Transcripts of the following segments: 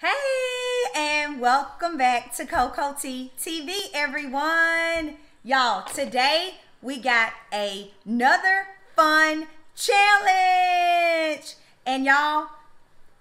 Hey, and welcome back to Coco TeeTV, everyone. Y'all, today we got another fun challenge. And y'all,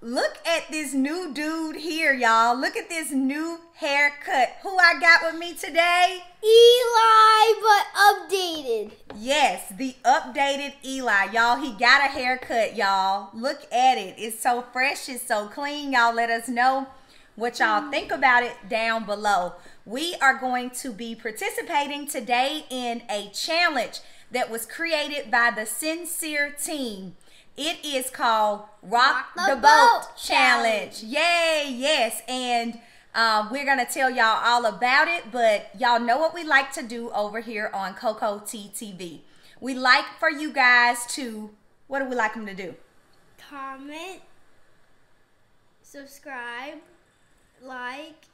look at this new dude here, y'all. Look at this new haircut. Who I got with me today? Eli, but updated. Yes, the updated Eli. Y'all, he got a haircut, y'all. Look at it. It's so fresh, it's so clean. Y'all let us know what y'all think about it down below. We are going to be participating today in a challenge that was created by the Sincere team. It is called Rock, Rock the, the Boat, Boat Challenge. Yay, yes. And um, we're going to tell y'all all about it, but y'all know what we like to do over here on Coco TeeTV. We like for you guys to, what do we like them to do? Comment, subscribe, like,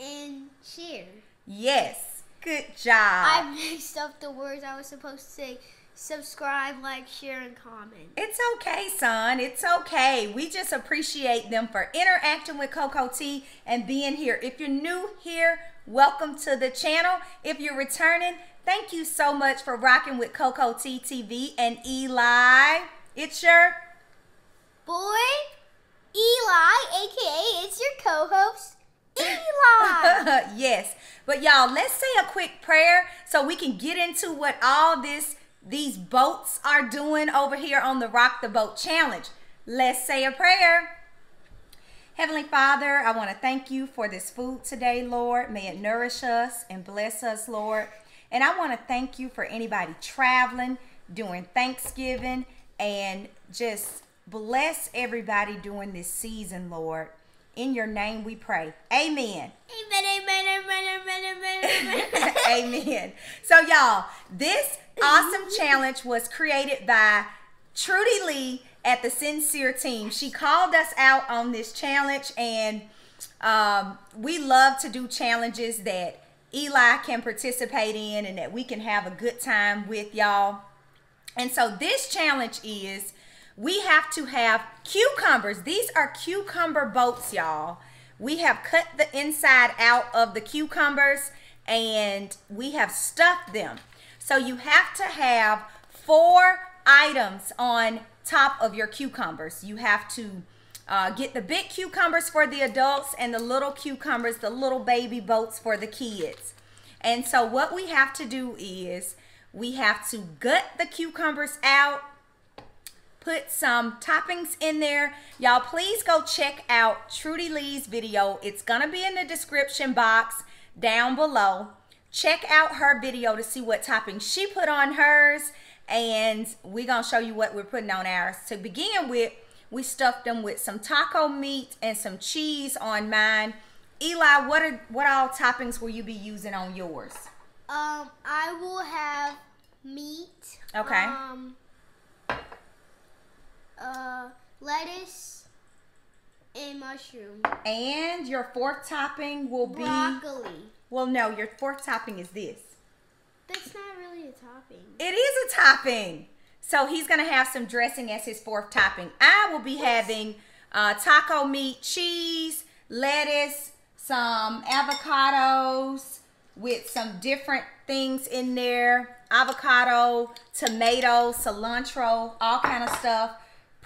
and share. Yes, good job. I mixed up the words I was supposed to say. Subscribe, like, share, and comment. It's okay, son. It's okay. We just appreciate them for interacting with Coco Tee and being here. If you're new here, welcome to the channel. If you're returning, thank you so much for rocking with Coco TeeTV and Eli. It's your Boy, Eli, aka it's your co-host, Eli. yes. But y'all, let's say a quick prayer so we can get into what all this these boats are doing over here on the Rock the Boat Challenge. Let's say a prayer. Heavenly Father, I want to thank you for this food today, Lord. May it nourish us and bless us, Lord. And I want to thank you for anybody traveling, doing Thanksgiving, and just bless everybody during this season, Lord. In your name we pray. Amen. amen, amen, amen, amen, amen, amen. Amen. So, y'all, this awesome challenge was created by Trudy Lee at the Sincere team. She called us out on this challenge, and um, we love to do challenges that Eli can participate in and that we can have a good time with y'all. And so, this challenge is we have to have cucumbers. These are cucumber boats, y'all. We have cut the inside out of the cucumbers and we have stuffed them. So you have to have four items on top of your cucumbers. You have to uh, get the big cucumbers for the adults and the little cucumbers, the little baby boats for the kids. And so what we have to do is we have to gut the cucumbers out, put some toppings in there. Y'all, please go check out Trudy Lee's video. It's going to be in the description box down below. Check out her video to see what toppings she put on hers. And we're going to show you what we're putting on ours. To begin with, we stuffed them with some taco meat and some cheese on mine. Eli, what are what all toppings will you be using on yours? Um, I will have meat. Okay. Um, uh, lettuce and mushroom. And your fourth topping will be Broccoli. Well, no, your fourth topping is this. That's not really a topping. It is a topping. So he's going to have some dressing as his fourth topping. I will be having uh, taco meat, cheese, lettuce, some avocados with some different things in there. Avocado, tomato, cilantro, all kind of stuff.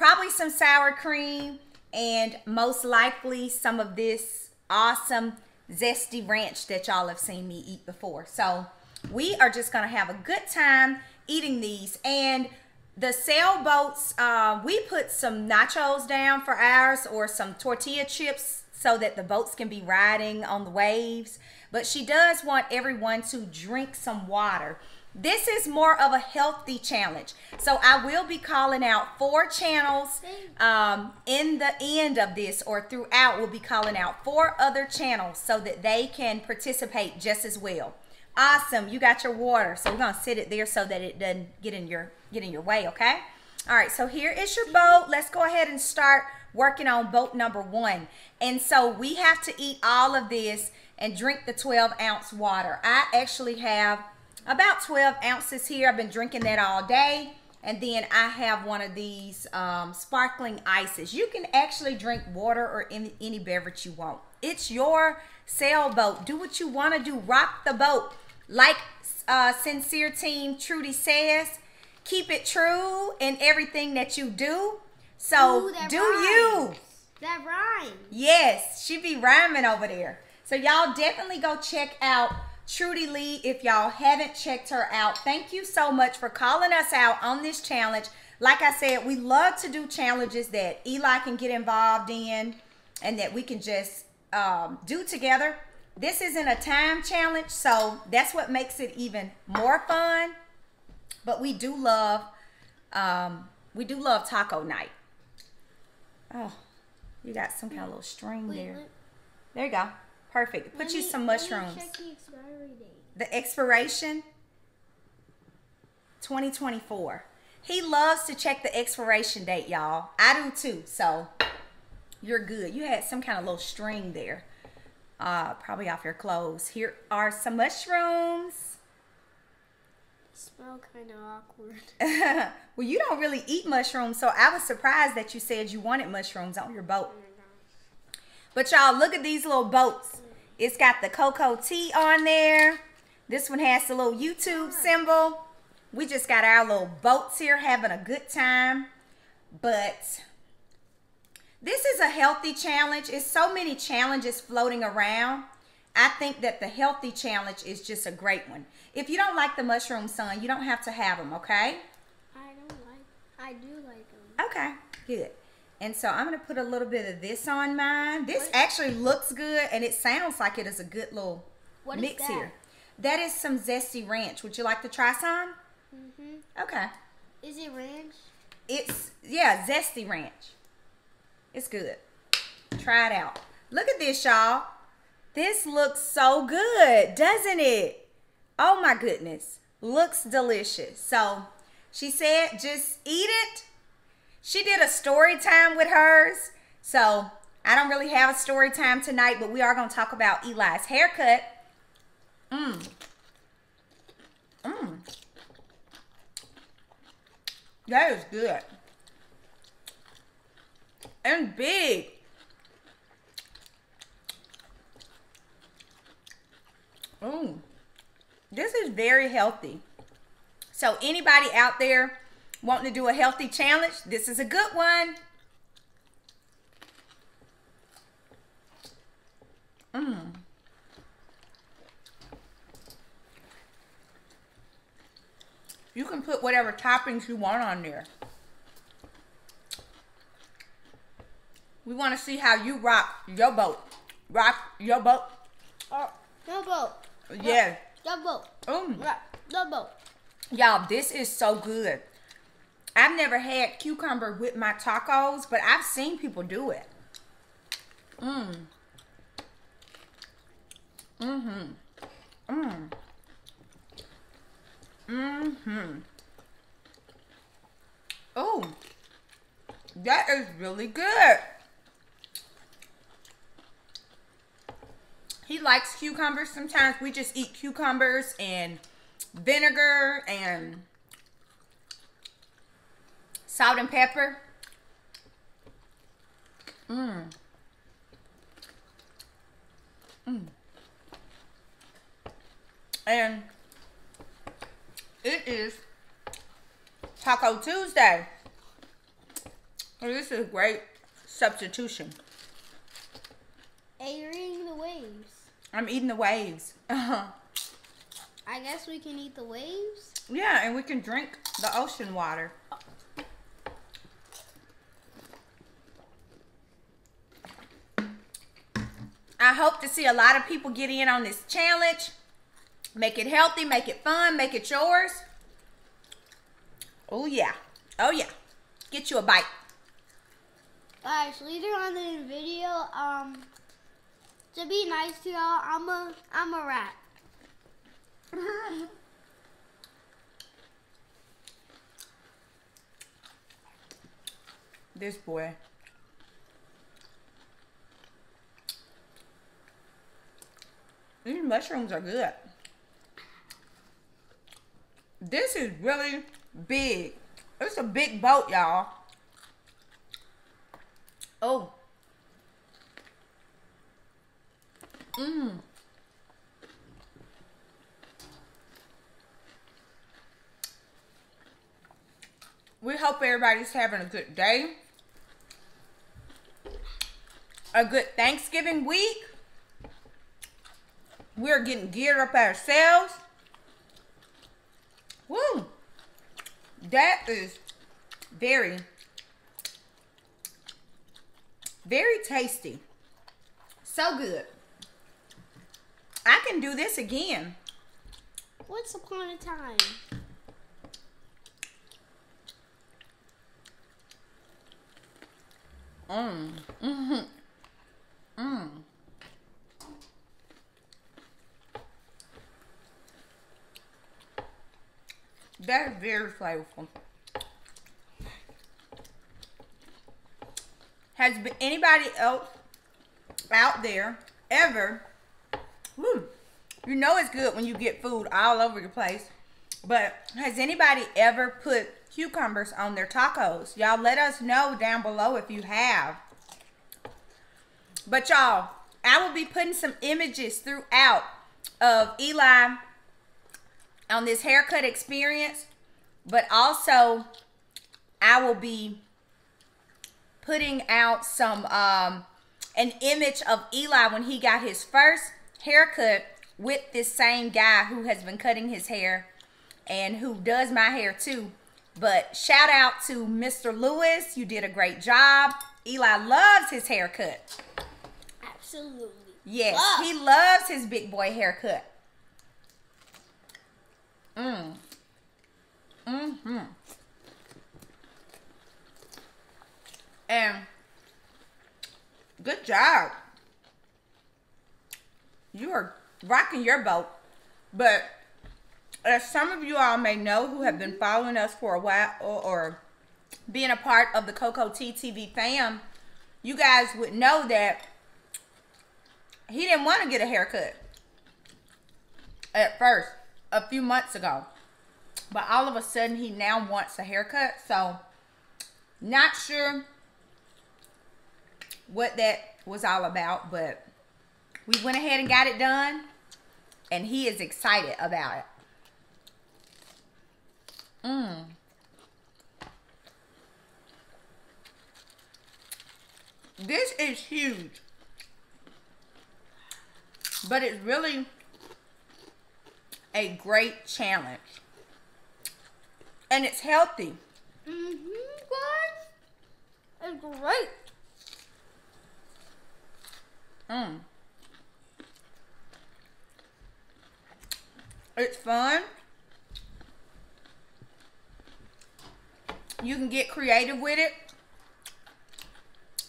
Probably some sour cream and most likely some of this awesome zesty ranch that y'all have seen me eat before. So we are just going to have a good time eating these. And the sailboats, uh, we put some nachos down for ours or some tortilla chips so that the boats can be riding on the waves. But she does want everyone to drink some water. This is more of a healthy challenge. So I will be calling out four channels um, in the end of this or throughout. We'll be calling out four other channels so that they can participate just as well. Awesome. You got your water. So we're going to sit it there so that it doesn't get in your get in your way, okay? All right, so here is your boat. Let's go ahead and start working on boat number one. And so we have to eat all of this and drink the 12 ounce water. I actually have about 12 ounces here. I've been drinking that all day. And then I have one of these um, sparkling ices. You can actually drink water or any, any beverage you want. It's your sailboat. Do what you want to do. Rock the boat. Like uh, Sincere Team Trudy says, keep it true in everything that you do. So Ooh, do you. That rhymes. Yes, she be rhyming over there. So y'all definitely go check out Trudy Lee if y'all haven't checked her out. Thank you so much for calling us out on this challenge. Like I said, we love to do challenges that Eli can get involved in and that we can just um, do together. This isn't a time challenge, so that's what makes it even more fun. But we do love, um, we do love taco night. Oh, you got some kind of little string there. There you go. Perfect. Put let you me- some mushrooms. check the expiry date. The expiration 2024. He loves to check the expiration date, y'all. I do too. So you're good. You had some kind of little string there. Uh, probably off your clothes. Here are some mushrooms. Smell kind of awkward. well, you don't really eat mushrooms, so I was surprised that you said you wanted mushrooms on your boat. But y'all, look at these little boats. It's got the Coco Tee on there. This one has the little YouTube symbol. We just got our little boats here having a good time. But this is a healthy challenge. It's so many challenges floating around. I think that the healthy challenge is just a great one. If you don't like the mushroom sun, you don't have to have them, okay? I don't like. I do like them. Okay, good. And so I'm gonna put a little bit of this on mine. This What- actually looks good, and it sounds like it is a good little What mix that? here. That is some zesty ranch. Would you like to try some? Mhm. Okay. Is it ranch? It's yeah, zesty ranch. It's good. Try it out. Look at this, y'all. This looks so good, doesn't it? Oh my goodness. Looks delicious. So she said just eat it. She did a story time with hers. So I don't really have a story time tonight, but we are going to talk about Eli's haircut. Mmm. Mmm. That is good. And big. Ooh. This is very healthy. So anybody out there wanting to do a healthy challenge, this is a good one. Mmm. You can put whatever toppings you want on there. We want to see how you rock your boat. Rock your boat. Oh, no boat. Yeah. No boat. Mm. No boat. Y'all, this is so good. I've never had cucumber with my tacos, but I've seen people do it. Mmm. Mm-hmm. Mmm. Mm-hmm. Oh. That is really good. He likes cucumbers. Sometimes we just eat cucumbers and vinegar and salt and pepper. Mmm. Mmm. And it is Taco Tuesday. So this is a great substitution. Hey, you're eating the waves. I'm eating the waves. I guess we can eat the waves. Yeah, and we can drink the ocean water. I hope to see a lot of people get in on this challenge. Make it healthy, make it fun, make it yours. Oh, yeah. Oh, yeah. Get you a bite. Guys, later on in the video, um, to be nice to y'all, I'm a, I'm a rat. This boy. Mushrooms are good. This is really big. It's a big boat, y'all. Oh. Mmm. We hope everybody's having a good day. A good Thanksgiving week. We're getting geared up ourselves. Woo! That is very, very tasty. So good. I can do this again. Once upon a time. Mmm. Mm-hmm. Mmm. That's very flavorful. Has anybody else out there ever? Whew, you know it's good when you get food all over your place. But has anybody ever put cucumbers on their tacos? Y'all let us know down below if you have. But y'all, I will be putting some images throughout of Eli on this haircut experience, but also I will be putting out some um an image of Eli when he got his first haircut with this same guy who has been cutting his hair and who does my hair too. But shout out to Mr. Lewis. You did a great job. Eli loves his haircut. Absolutely. Yes, Love. he loves his big boy haircut. Mm. Mm-hmm. And good job. You are rocking your boat. But as some of you all may know who have been following us for a while or, or being a part of the Coco TeeTV fam, you guys would know that he didn't want to get a haircut at first, a few months ago. But all of a sudden, he now wants a haircut. So, not sure what that was all about, but we went ahead and got it done. And he is excited about it. Mmm. This is huge. But it's really a great challenge. And it's healthy. Mm-hmm, guys. It's great. Mm. It's fun. You can get creative with it.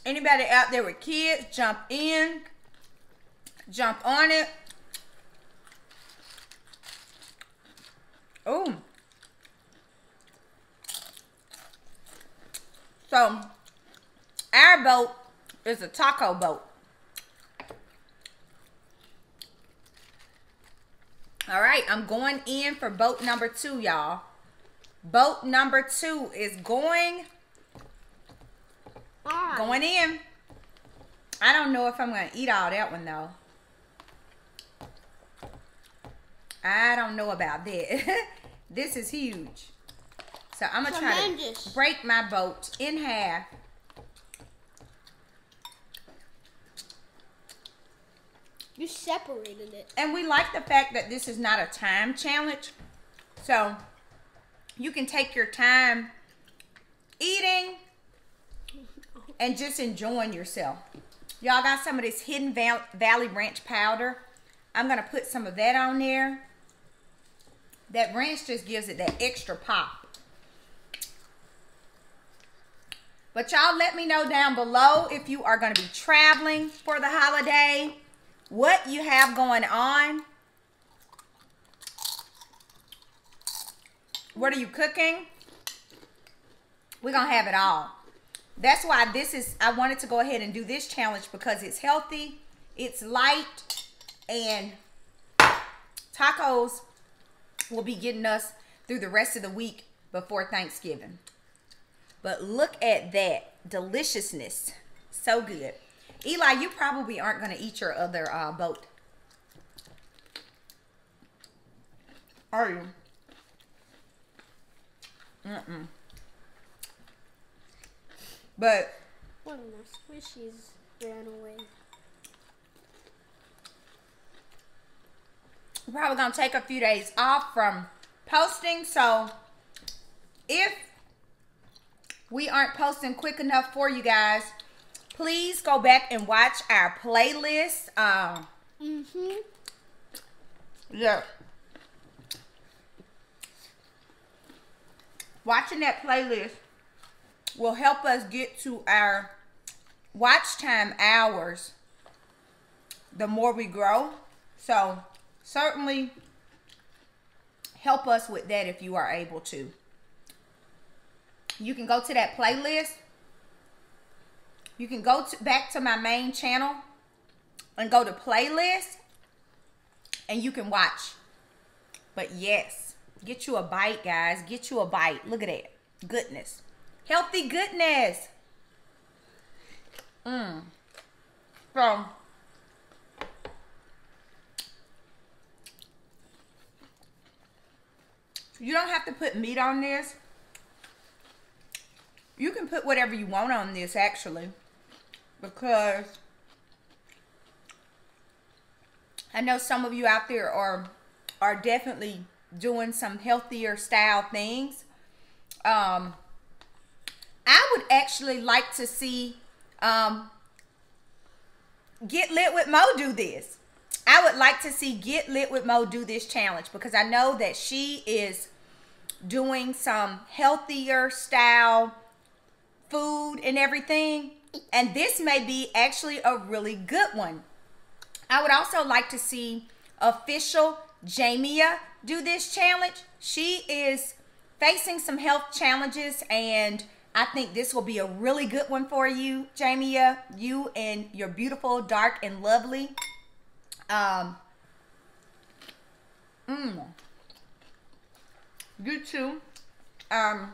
Anybody out there with kids, jump in, jump on it. Oh. So, our boat is a taco boat. All right, I'm going in for boat number two, y'all. Boat number two is going going in. I don't know if I'm gonna eat all that one though. I don't know about that. this is huge. So I'm gonna try to break my boat in half. You separated it. And we like the fact that this is not a time challenge. So you can take your time eating and just enjoying yourself. Y'all got some of this Hidden Valley Ranch powder. I'm going to put some of that on there. That ranch just gives it that extra pop. But y'all let me know down below if you are going to be traveling for the holiday, what you have going on. What are you cooking? We're going to have it all. That's why this is, I wanted to go ahead and do this challenge because it's healthy, it's light, and tacos will be getting us through the rest of the week before Thanksgiving. But look at that deliciousness. So good. Eli, you probably aren't going to eat your other uh, boat. Are you? Mm-mm. But One of my squishies ran away. We're probably gonna take a few days off from posting. So if we aren't posting quick enough for you guys, please go back and watch our playlist. Um, Mm-hmm. yeah. Watching that playlist will help us get to our watch time hours the more we grow. So certainly help us with that if you are able to. You can go to that playlist. You can go to, back to my main channel and go to playlist and you can watch. But yes, get you a bite, guys. Get you a bite. Look at that. Goodness. Healthy goodness. Mmm. So, you don't have to put meat on this. You can put whatever you want on this, actually. Because I know some of you out there are are definitely doing some healthier style things. Um, I would actually like to see um, Get Lit with Mo do this. I would like to see Get Lit with Mo do this challenge because I know that she is doing some healthier style food and everything. And this may be actually a really good one. I would also like to see official Jamia do this challenge. She is facing some health challenges and I think this will be a really good one for you, Jamia. You and your beautiful, dark, and lovely. Um, mm, you too. Um,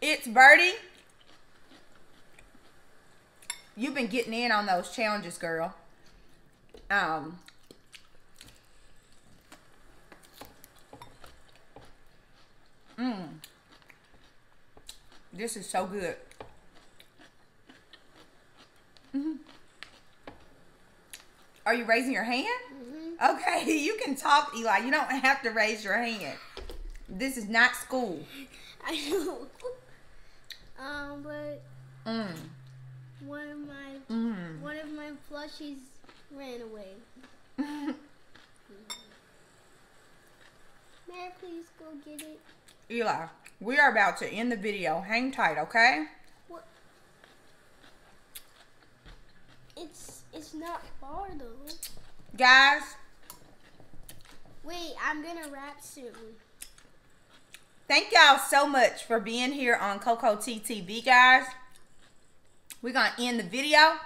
it's Birdie. You've been getting in on those challenges, girl. Um, Mmm. This is so good. hmm Are you raising your hand? Mm-hmm. Okay, you can talk, Eli. You don't have to raise your hand. This is not school. I know. um, but Mm. one of my Mm. one of my plushies ran away. May I please go get it? Eli, we are about to end the video. Hang tight, okay? What? It's it's not far though. Guys, Wait, I'm gonna wrap soon. thank y'all so much for being here on Coco TeeTV, guys. We're to end the video.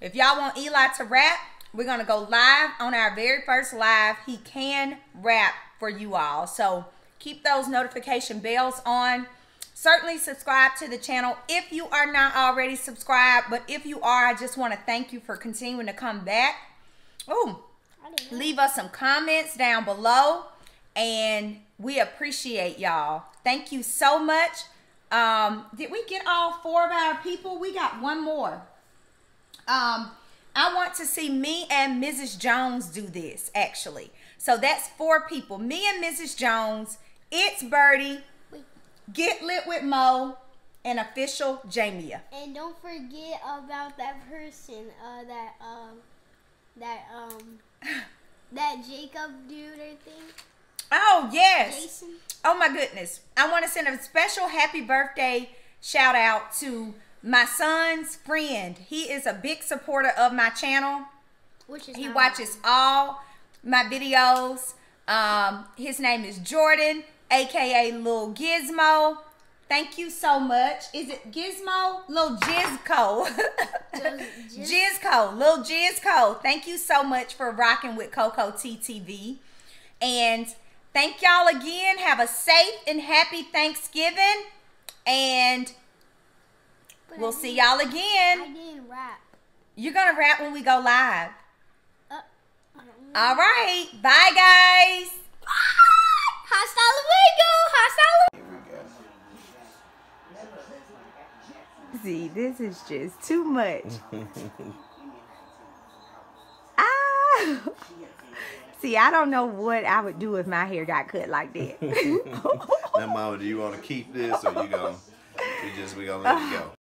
If y'all want Eli to rap, we're going to go live on our very first live. He can rap for you all. So keep those notification bells on. Certainly subscribe to the channel if you are not already subscribed. But if you are, I just want to thank you for continuing to come back. Oh, leave us some comments down below and we appreciate y'all thank you so much um did we get all four of our people we got one more um i want to see me and mrs jones do this actually so that's four people me and mrs jones it's birdie. Get lit with mo and official jamia And don't forget about that person, uh, that um, that um, that Jacob dude or thing, oh yes Jason. Oh my goodness. I want to send a special happy birthday shout out to my son's friend. He is a big supporter of my channel. Which is He watches all my videos. Um, his name is Jordan, aka Lil Gizmo. Thank you so much. Is it Gizmo? Lil Jizco. Jiz- Jizco. Lil Jizco. Thank you so much for rocking with Coco TeeTV. And thank y'all again. Have a safe and happy Thanksgiving. And But we'll see y'all again. I didn't rap. You're going to rap when we go live. Uh, I don't know. All right. Bye, guys. Hasta luego. Hasta luego. Here we go. See, this is just too much. ah. See, I don't know what I would do if my hair got cut like that. Now, Mama, do you want to keep this or you gonna? We just we gonna let it go.